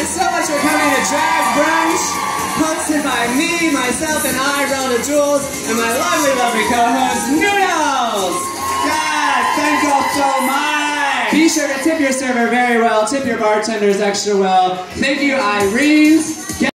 guys so much for coming to Jazz Brunch, hosted by me, myself, and I, Rhonda Jewels, and my lovely, lovely co-host, Noodles! Guys, thank you so much! Be sure to tip your server very well, tip your bartenders extra well. Thank you, Irene.